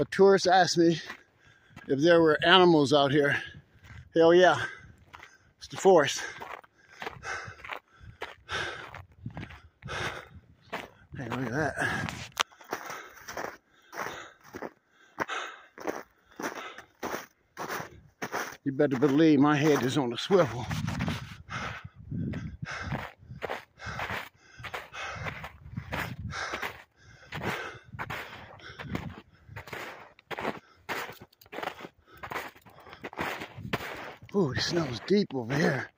a tourist asked me if there were animals out here. Hell yeah, it's the forest. Hey, look at that. You better believe my head is on a swivel. Ooh, it snows deep over here.